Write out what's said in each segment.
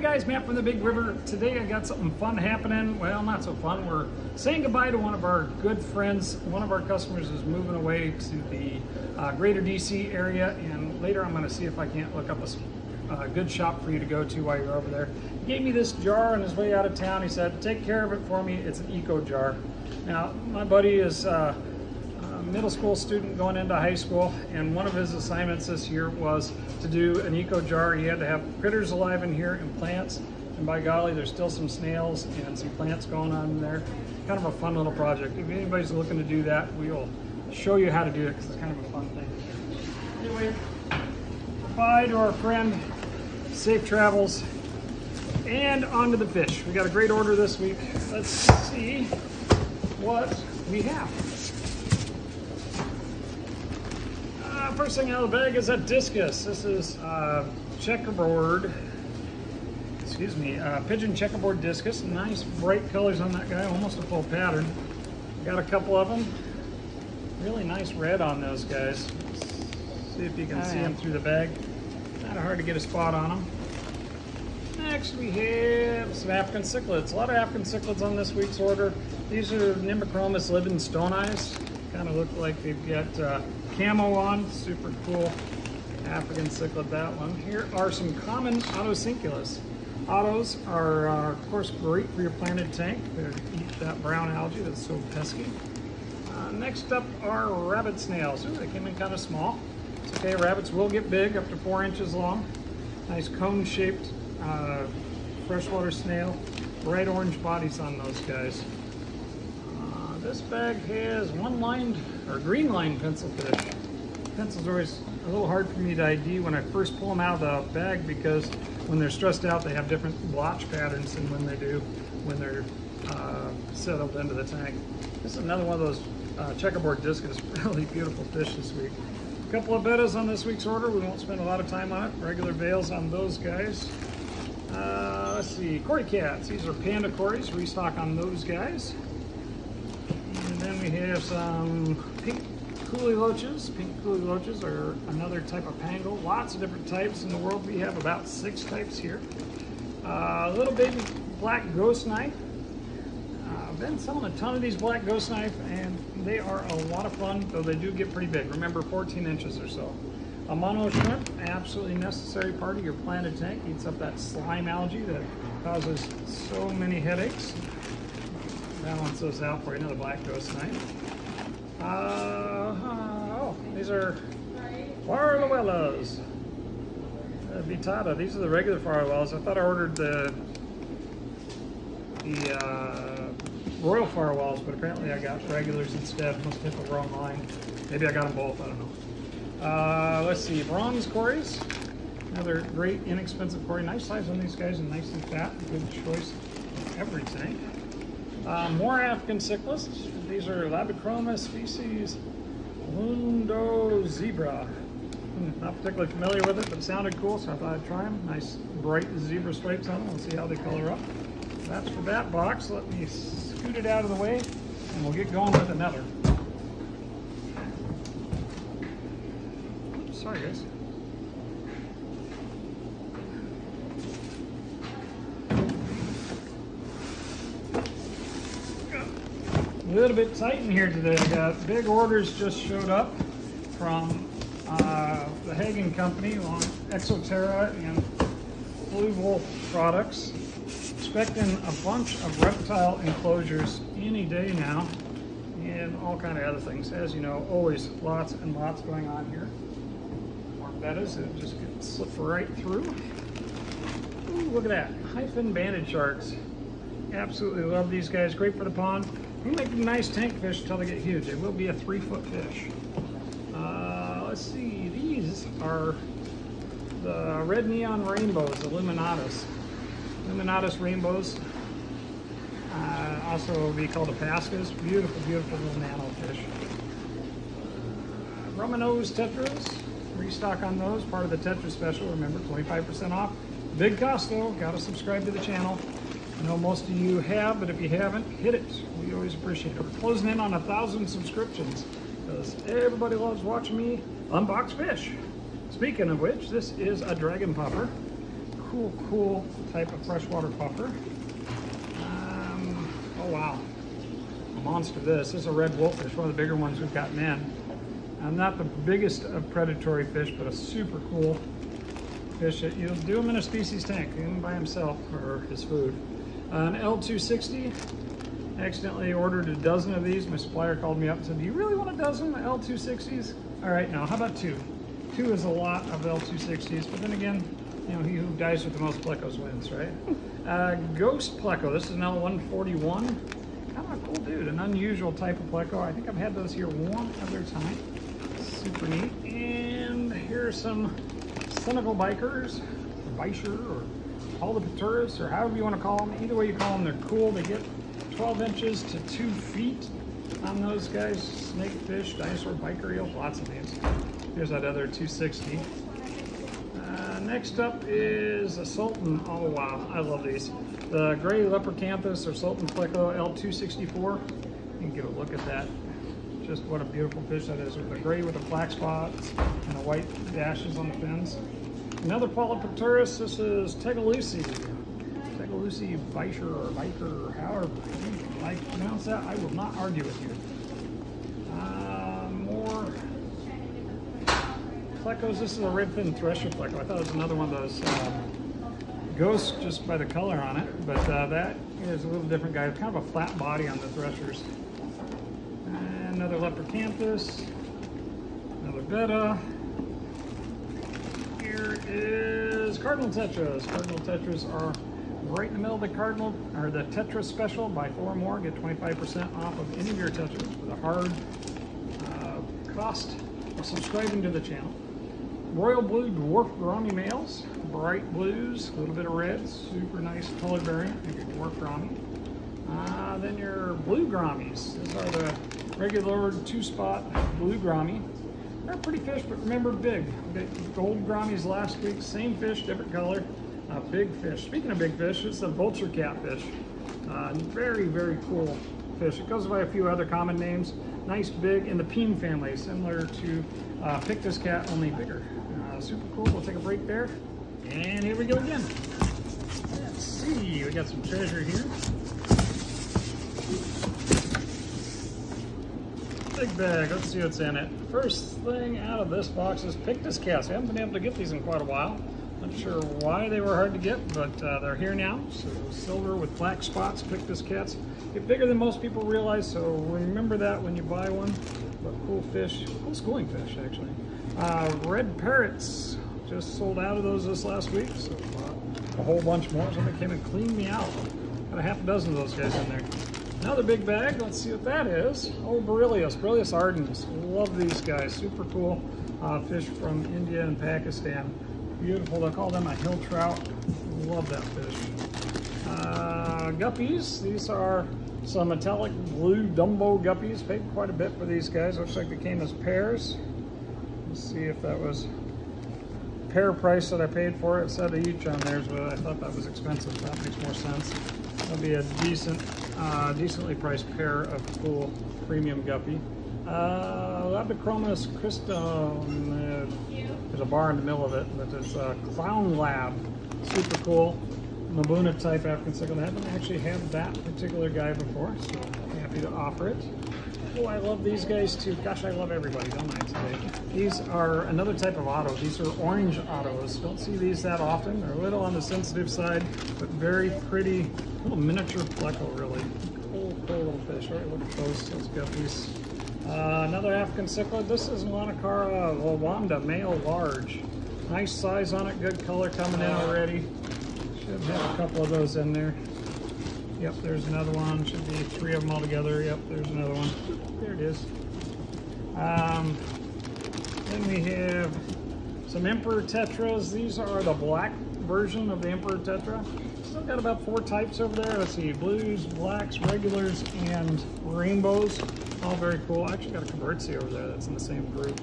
Guys, Matt from the Big River. Today I got something fun happening. Well, not so fun. We're saying goodbye to one of our good friends. One of our customers is moving away to the uh, greater DC area and later I'm going to see if I can't look up a uh, good shop for you to go to while you're over there. He gave me this jar on his way out of town. He said, take care of it for me. It's an eco jar. Now, my buddy is uh, middle school student going into high school, and one of his assignments this year was to do an eco jar. He had to have critters alive in here and plants, and by golly, there's still some snails and some plants going on in there. Kind of a fun little project. If anybody's looking to do that, we'll show you how to do it because it's kind of a fun thing. Anyway, bye to our friend. Safe travels. And on to the fish. We got a great order this week. Let's see what we have. First thing out of the bag is a discus. This is uh, checkerboard, excuse me, uh, pigeon checkerboard discus. Nice bright colors on that guy, almost a full pattern. Got a couple of them. Really nice red on those guys. Let's see if you can oh, see yeah. them through the bag. Kind of hard to get a spot on them. Next we have some African cichlids. A lot of African cichlids on this week's order. These are Nimbochromis livingstonii. Kind of look like they've got uh, camo on, super cool African cichlid that one. Here are some common Otocinclus. Otos are, uh, of course, great for your planted tank. They eat that brown algae that's so pesky. Uh, next up are rabbit snails. Ooh, they came in kind of small. It's okay, rabbits will get big, up to four inches long. Nice cone-shaped uh, freshwater snail. Bright orange bodies on those guys. This bag has one lined or green lined pencil fish. Pencils are always a little hard for me to ID when I first pull them out of the bag because when they're stressed out they have different blotch patterns than when they do when they're uh, settled into the tank. This is another one of those uh, checkerboard discus, really beautiful fish this week. A couple of bettas on this week's order. We won't spend a lot of time on it. Regular veils on those guys. Uh, let's see, cory cats. These are panda Corys. Restock on those guys we have some pink kuhli loaches. Pink kuhli loaches are another type of pangio. Lots of different types in the world. We have about six types here. Uh, little baby black ghost knife. Uh, I've been selling a ton of these black ghost knife and they are a lot of fun, though they do get pretty big. Remember, 14 inches or so. Amano shrimp, absolutely necessary part of your planted tank. Eats up that slime algae that causes so many headaches balance those out for. Another black ghost knife. Uh, oh, these are Farlowellas. Uh, Vittata. These are the regular Farlowellas. I thought I ordered the the uh, Royal Farwells, but apparently I got regulars instead. Must have hit the wrong line. Maybe I got them both. I don't know. Uh, let's see. Bronze Cories. Another great, inexpensive Cory. Nice size on these guys and nice and fat. Good choice of everything. Uh, more African cichlids. These are Labidochromis species Lundo zebra. Hmm, not particularly familiar with it, but it sounded cool, so I thought I'd try them. Nice bright zebra stripes on them. We'll see how they color up. That's for that box. Let me scoot it out of the way, and we'll get going with another. Sorry, guys. A little bit tight in here today. I got big orders just showed up from uh, the Hagen Company on Exo Terra and Blue Wolf products. Expecting a bunch of reptile enclosures any day now and all kind of other things. As you know, always lots and lots going on here. More bettas that just get slipped right through. Ooh, look at that. High-fin banded sharks. Absolutely love these guys. Great for the pond. We make nice tank fish until they get huge. It will be a three foot fish. Uh, let's see, these are the red neon rainbows, Illuminatus. Luminatus rainbows. Uh, also be called Apascas. Beautiful, beautiful little nano fish. Uh, Rummynose tetras. Restock on those, part of the Tetra special. Remember, 25% off. Big cost though. Gotta subscribe to the channel. I know most of you have, but if you haven't, hit it. We always appreciate it. We're closing in on a thousand subscriptions because everybody loves watching me unbox fish. Speaking of which, this is a dragon puffer. cool, cool type of freshwater puffer. Um, oh wow, a monster this. This is a red wolffish, one of the bigger ones we've gotten in. I'm not the biggest of predatory fish, but a super cool fish. You'll do him in a species tank, him by himself for his food. An L260, accidentally ordered a dozen of these. My supplier called me up and said, do you really want a dozen L260s? All right, now how about two? Two is a lot of L260s, but then again, you know, he who dies with the most plecos wins, right? Uh, Ghost pleco, this is an L141. Kind of a cool dude, an unusual type of pleco. I think I've had those here one other time. Super neat. And here are some Senegal bikers, or Bisher, or Polypterus, or however you want to call them. Either way you call them, they're cool. They get 12 inches to two feet on those guys. Snakefish, dinosaur biker eel, lots of names. Here's that other 260. Uh, next up is a Sultan. Oh wow, I love these. The gray Leporacanthus or Sultan pleco L264. You can get a look at that. Just what a beautiful fish that is with the gray with the black spots and the white dashes on the fins. Another Polypterus, this is teugelsi. Teugelsi Bisher or Biker or however you like to pronounce that. I will not argue with you. Uh, more plecos. This is a redfin thresher pleco. I thought it was another one of those um, ghosts just by the color on it, but uh, that is a little different guy. Kind of a flat body on the threshers. Another Leporacanthus, another betta. Here is cardinal tetras. Cardinal tetras are right in the middle of the cardinal or the tetra special. Buy four more, get 25% off of any of your tetras with a hard uh, cost of subscribing to the channel. Royal Blue Dwarf Gourami males, bright blues, a little bit of red, super nice color variant, your Dwarf Gourami. Uh, then your blue Gouramis. These are the regular two-spot blue Gourami. They're pretty fish, but remember big. Gold Gouramis last week, same fish, different color. Uh, big fish. Speaking of big fish, it's a vulture catfish. Uh, very, very cool fish. It goes by a few other common names. Nice, big, in the Peme family, similar to uh, Pictus cat, only bigger. Uh, super cool. We'll take a break there. And here we go again. Let's see. We got some treasure here. Big bag. Let's see what's in it. First thing out of this box is Pictus cats. We haven't been able to get these in quite a while. Not sure why they were hard to get, but uh, they're here now. So silver with black spots, Pictus cats. Get bigger than most people realize, so remember that when you buy one. But cool fish, cool schooling fish actually. Uh, red parrots, just sold out of those this last week, so uh, a whole bunch more. Somebody came and cleaned me out. Got a half a dozen of those guys in there. Another big bag, let's see what that is. Oh, Barilius, Barilius ardens. Love these guys, super cool. Uh, fish from India and Pakistan. Beautiful, they call them a hill trout. Love that fish. Uh, guppies, these are some metallic blue Dumbo guppies. Paid quite a bit for these guys. Looks like they came as pairs. Let's see if that was pair price that I paid for it. It said each on theirs, but I thought that was expensive. That makes more sense. That'll be a decent, uh, decently priced pair of cool premium guppy. Uh, Labidochromis Christum, uh, there's a bar in the middle of it, but it's a Clown Lab. Super cool. Mbuna type African cichlid. I haven't actually had that particular guy before, so happy to offer it. Oh, I love these guys too. Gosh, I love everybody, don't I, today? These are another type of otto. These are orange ottos. Don't see these that often. They're a little on the sensitive side, but very pretty, little miniature pleco, really. Cool, cool little fish. All right, look at those, those guppies. Uh, another African cichlid. This is Aulonocara Lwanda, male large. Nice size on it, good color coming in already. Should have a couple of those in there. Yep, there's another one. Should be three of them all together. Yep, there's another one. There it is. Um, then we have some Emperor Tetras. These are the black version of the Emperor Tetra. Still got about four types over there. Let's see, blues, blacks, regulars, and rainbows. All very cool. I actually got a Convertsy over there that's in the same group.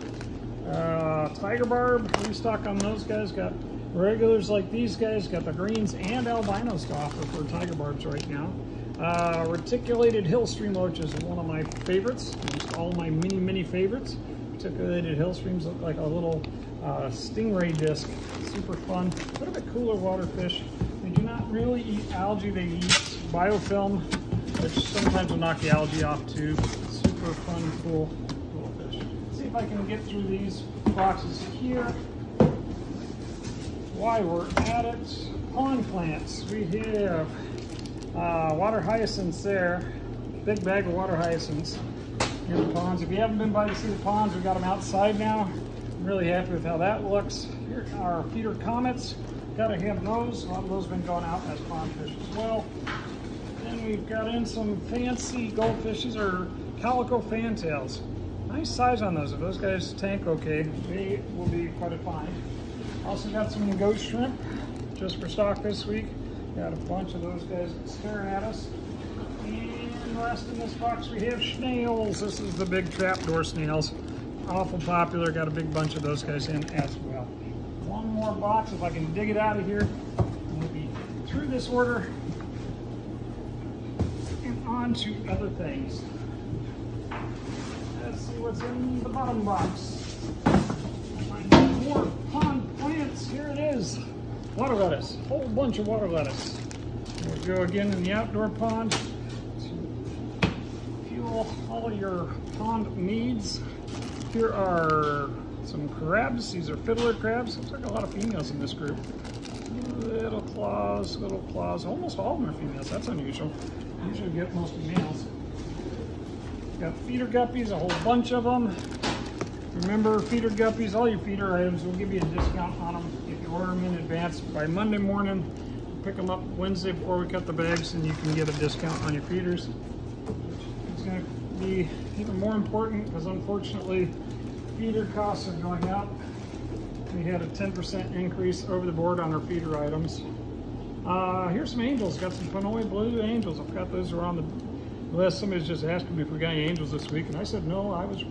Uh, Tiger Barb, restock on those guys. Got regulars like these guys, got the greens and albinos to offer for tiger barbs right now. Uh, reticulated hill stream loach is one of my favorites, all my mini, mini favorites. reticulated hill streams look like a little uh, stingray disc. Super fun. A little bit cooler water fish. They do not really eat algae. They eat biofilm, which sometimes will knock the algae off too. Super fun, cool, cool fish. See if I can get through these boxes here. Why we're at it, pond plants. We have uh, water hyacinths there. Big bag of water hyacinths in the ponds. If you haven't been by to see the ponds, we've got them outside now. I'm really happy with how that looks. Here are feeder comets. Gotta have those. A lot of those have been going out as pond fish as well. Then we've got in some fancy goldfish. These are calico fantails. Nice size on those. If those guys tank okay, they will be quite a find. Also got some ghost shrimp just for stock this week. Got a bunch of those guys staring at us. And last in this box we have snails. This is the big trapdoor snails. Awful popular. Got a big bunch of those guys in as well. One more box if I can dig it out of here. We'll be through this order and on to other things. Let's see what's in the bottom box. More pond plants. Here it is. Water lettuce. Whole bunch of water lettuce. There we go again in the outdoor pond to fuel all your pond needs. Here are some crabs. These are fiddler crabs. Looks like a lot of females in this group. Little claws, little claws. Almost all of them are females. That's unusual. Usually get mostly males. Got feeder guppies, a whole bunch of them. Remember, feeder guppies, all your feeder items, we'll give you a discount on them if you order them in advance. By Monday morning, pick them up Wednesday before we cut the bags, and you can get a discount on your feeders. It's going to be even more important because unfortunately, feeder costs are going up. We had a 10% increase over the board on our feeder items. Uh, here's some angels. Got some Panoy Blue angels. I forgot those on the list. Somebody's just asking me if we got any angels this week, and I said no, I was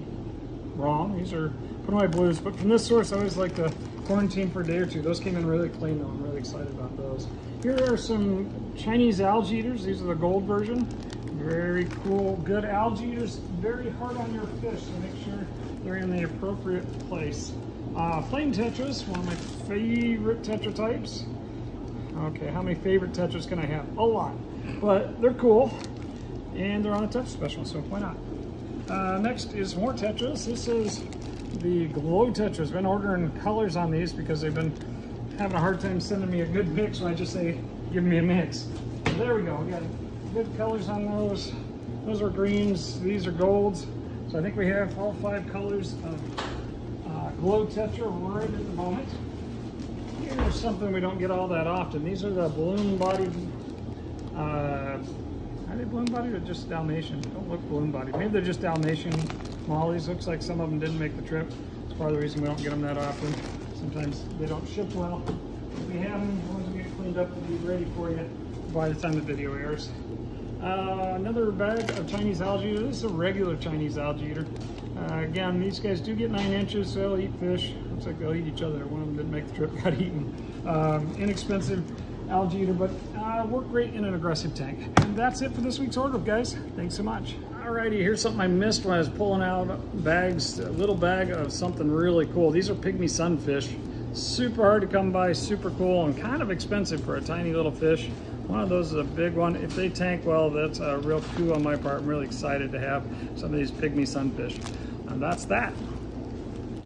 wrong. These are Panoy Blues, but from this source, I always like to quarantine for a day or two. Those came in really clean, though. I'm really excited about those. Here are some Chinese algae eaters. These are the gold version. Very cool, good algae eaters. Very hard on your fish, so make sure they're in the appropriate place. Uh, flame tetras, one of my favorite tetra types. Okay, how many favorite tetras can I have? A lot, but they're cool, and they're on a touch special, so why not? Uh, next is more tetras. This is the glow tetras. Been ordering colors on these because they've been having a hard time sending me a good mix, so I just say, give me a mix. So there we go, we got good colors on those. Those are greens, these are golds. So I think we have all five colors of uh, glow tetra right at the moment. Here's something we don't get all that often. These are the balloon bodied, uh, bodied or just Dalmatian? Don't look balloon body. Maybe they're just Dalmatian mollies. Looks like some of them didn't make the trip. It's part of the reason we don't get them that often. Sometimes they don't ship well. If we have them, once we get cleaned up, they'll be ready for you by the time the video airs. Uh, another bag of Chinese algae eater. This is a regular Chinese algae eater. Uh, again, these guys do get nine inches, so they'll eat fish. Looks like they'll eat each other. One of them didn't make the trip, got eaten. Um, inexpensive algae eater, but uh, work great in an aggressive tank. And that's it for this week's order, guys. Thanks so much. Alrighty, here's something I missed when I was pulling out bags, a little bag of something really cool. These are pygmy sunfish. Super hard to come by, super cool, and kind of expensive for a tiny little fish. One of those is a big one. If they tank well, that's a real coup on my part. I'm really excited to have some of these pygmy sunfish. And that's that.